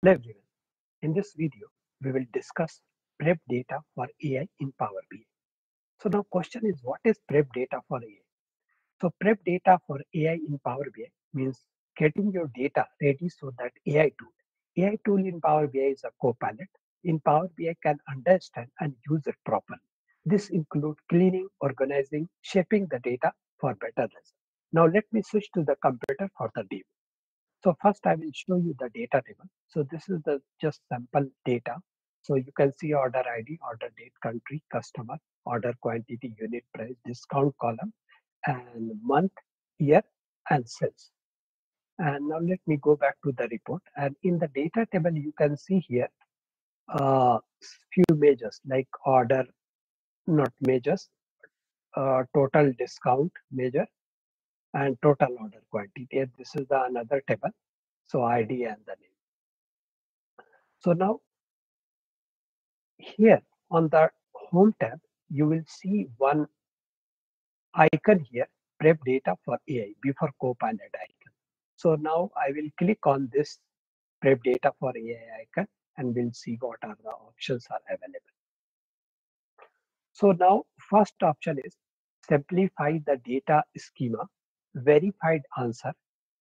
Hello everyone. In this video, we will discuss prep data for AI in Power BI. So now question is what is prep data for AI? So prep data for AI in Power BI means getting your data ready so that AI tool, AI tool in Power BI is a Copilot. In Power BI can understand and use it properly. This includes cleaning, organizing, shaping the data for better results. Now let me switch to the computer for the demo. So first I will show you the data table. So this is the just sample data. So you can see order ID, order date, country, customer, order quantity, unit price, discount column, and month, year, and sales. And now let me go back to the report. And in the data table, you can see here uh, few measures like order, not measures, uh, total discount measure, and total order quantity. This is the another table. So ID and the name. So now here on the home tab, you will see one icon here, prep data for AI before Copilot icon. So now I will click on this prep data for AI icon and we'll see what are the options are available. So now first option is simplify the data schema, verified answer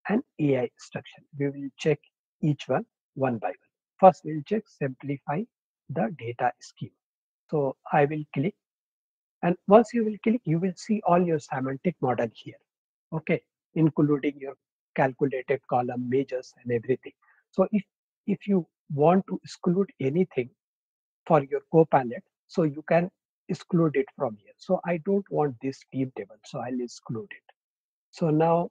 and AI instruction. We will check each one one by one. First we'll check simplify the data schema. So I will click and once you will click, you will see all your semantic model here. Okay, including your calculated column, measures and everything. So if, if you want to exclude anything for your copilot, so you can exclude it from here. So I don't want this team table, so I'll exclude it. So now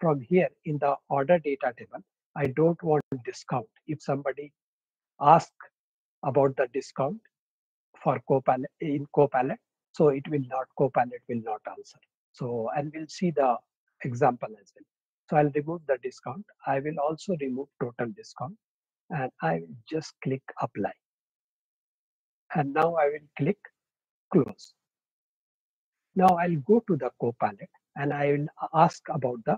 from here in the order data table, I don't want discount. If somebody ask about the discount for Copilot in Copilot, so it will not Copilot will not answer. So and we'll see the example as well. So I'll remove the discount. I will also remove total discount and I will just click apply. And now I will click close. Now I'll go to the Copilot and I will ask about the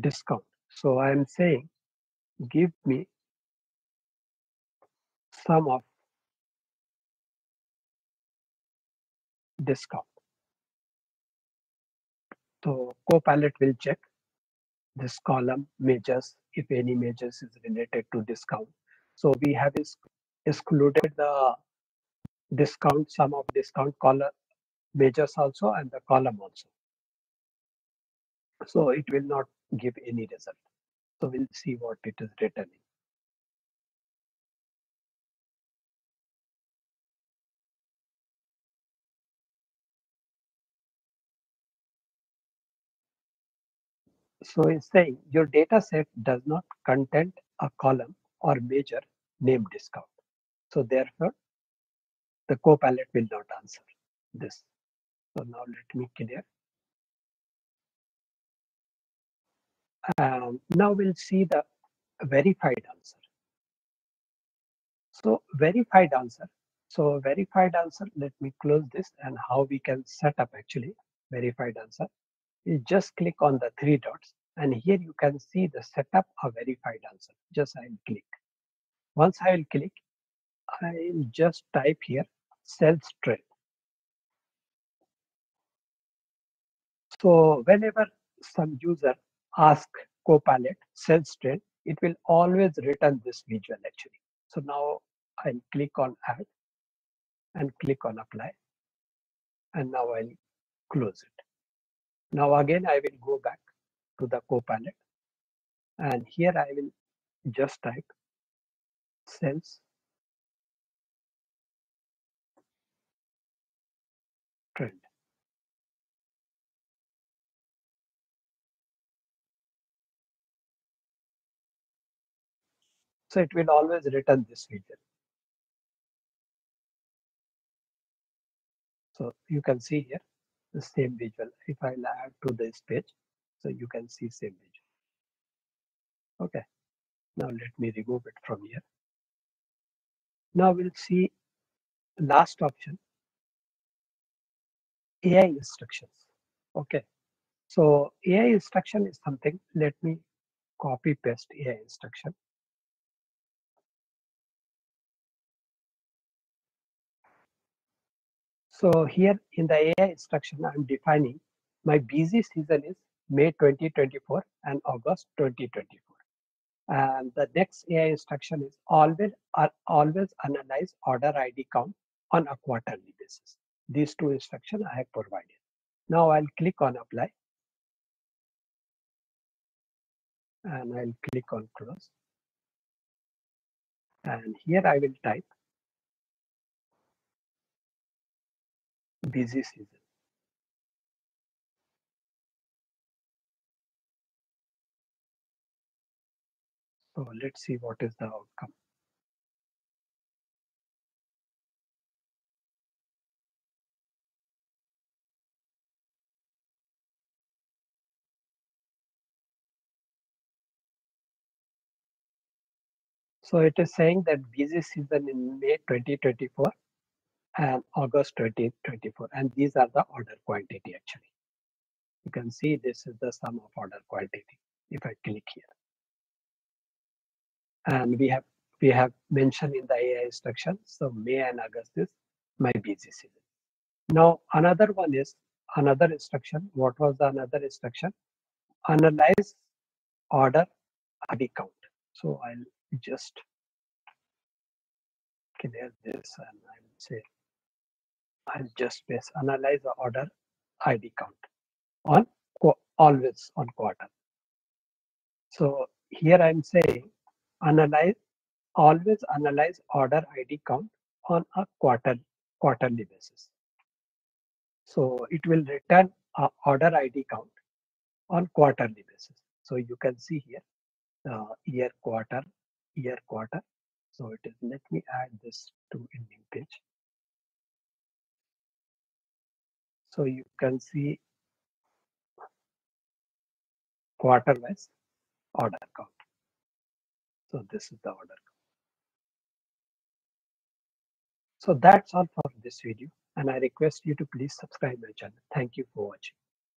discount. So I'm saying, give me sum of discount. So Copilot will check this column measures, if any measures is related to discount. So we have excluded the discount, sum of discount column measures also and the column also. So it will not give any result. So we'll see what it is returning. So it's saying your data set does not contain a column or measure named discount. So therefore, the Copilot will not answer this. So now let me clear. Um, now we'll see the verified answer. So verified answer. So verified answer, let me close this and how we can set up actually verified answer. You just click on the three dots and here you can see the setup a verified answer. Just I will click. Once I will click, I will just type here sales trend. So whenever some user ask Copilot trend, it will always return this visual actually. So now I'll click on add and click on apply. And now I'll close it. Now again, I will go back to the Copilot. And here I will just type sales trend. So it will always return this visual. So you can see here the same visual. If I'll add to this page, so you can see same visual. Okay. Now let me remove it from here. Now we'll see last option, AI instructions. Okay. So AI instruction is something, let me copy paste AI instruction. So here in the AI instruction, I'm defining my busy season is May 2024 and August 2024. And the next AI instruction is always always analyze order ID count on a quarterly basis. These two instructions I have provided. Now I'll click on apply. And I'll click on close. And here I will type busy season. So let's see what is the outcome. So it is saying that busy season in May 2024 and August 2024. And these are the order quantity actually. You can see this is the sum of order quantity if I click here. And we have we have mentioned in the AI instruction. So May and August is my busy season. Now another one is another instruction. What was the another instruction? Analyze order ID count. So I'll just clear this and I'll say I'll just press analyze the order ID count on always on quarter. So here I'm saying analyze always analyze order ID count on a quarter quarterly basis. So it will return a order ID count on quarterly basis. So you can see here uh, year quarter year quarter. So it is let me add this to ending page. So you can see quarter wise order count. So this is the order count. So that's all for this video and I request you to please subscribe my channel. Thank you for watching.